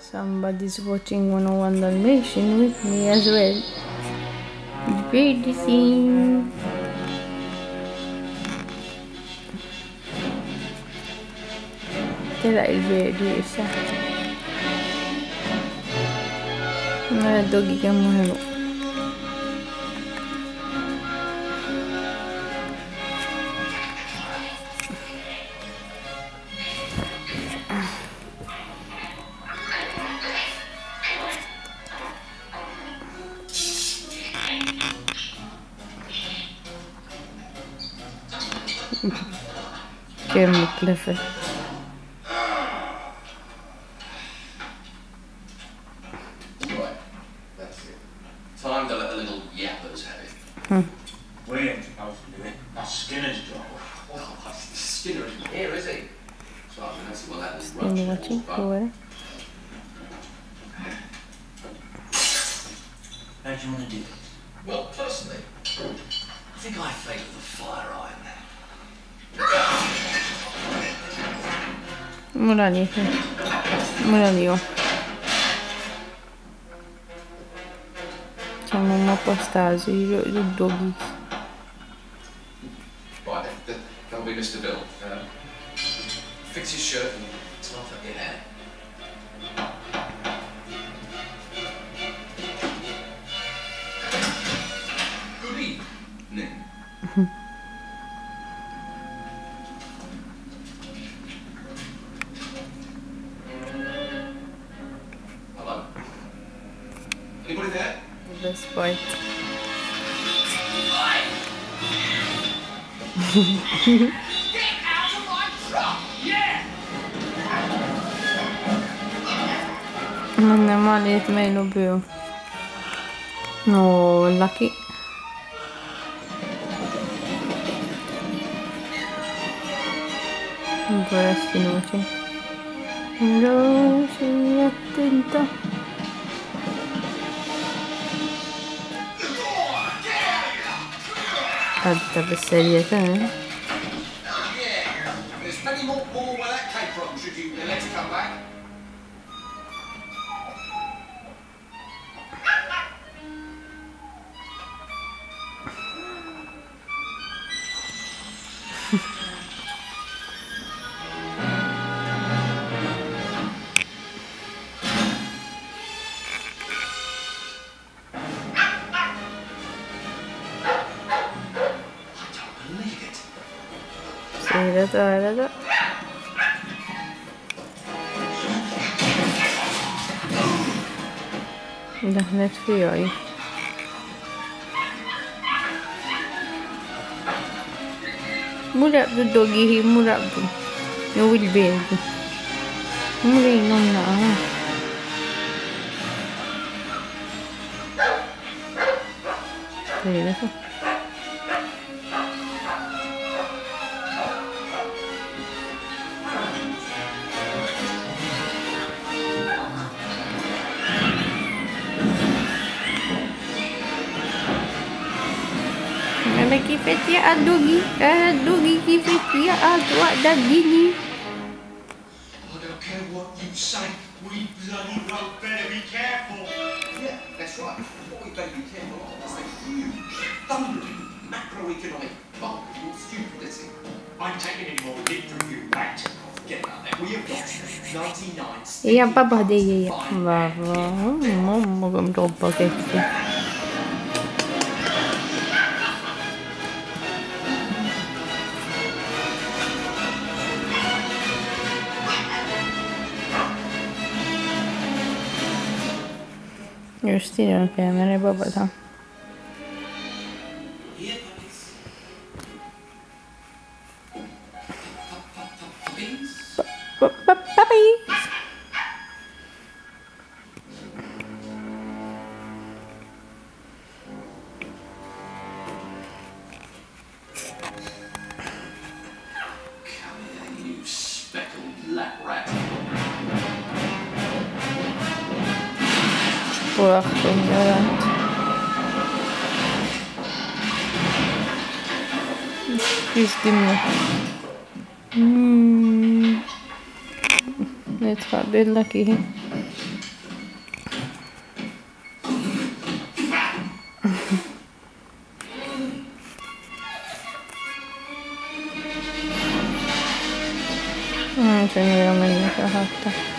Somebody's watching 101 Dalmatian with me as well. Very scene. Tira il-vedi issa. Mela d-dogi kemmu ħelu. Kemmu klefe. Right, that's it. Time to let the little yappers have it. We ain't supposed to do it. That's Skinner's job. Oh, well, Skinner isn't here, is he? So I mean, that's well, that was Are you watching? Go. Eh? How do you want to do it? Well, personally, I think I favour the fire iron. Mura li. Mura li jo. Siamo un po' stasi, il doggy. Right, that, that, that'll be Mr. Bill. Um, fix his shirt and tough up your hair. Good evening. Anybody there? Best part. Get out of my truck! Yeah! Non è male mejlu biju. No, lucky. Noci. Noci, attenta. Per serietà, eh? Yeah. There's plenty more, more where that came from, should you let it come back. evet öyle de. Lahnet fiyoy. Murat bu dogihi murat bu. Ne will be bu. Murat inom na. Evet. qui fait tirer à Dogi, à Dogi qui fait tirer à droite d'Adini. I don't care what you say, we bloody better be careful. Yeah, that's right. What we better be careful of is huge, thundering macroeconomic. I'm taking any more deep from you. Et il n'y a pas bordé, on va. Eu știu că e mereu băbăta. Beobachtung, ja, ja. Die Stimme. Hm. Jetzt war Bilder gehen. Hm, sind wir am Ende verhaftet.